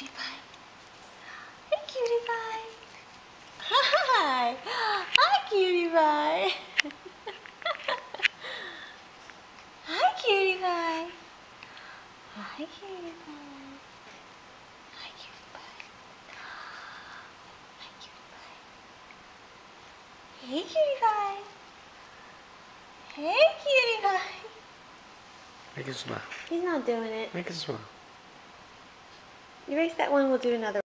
cutie pie. Hey, cutie pie. Hi. Hi, cutie pie. Hi, cutie pie. Hi, cutie pie. Hi, cutie pie. Hey, cutie pie. Hey, cutie pie. Make it smile. He's not doing it. Make it smile. Erase that one, we'll do another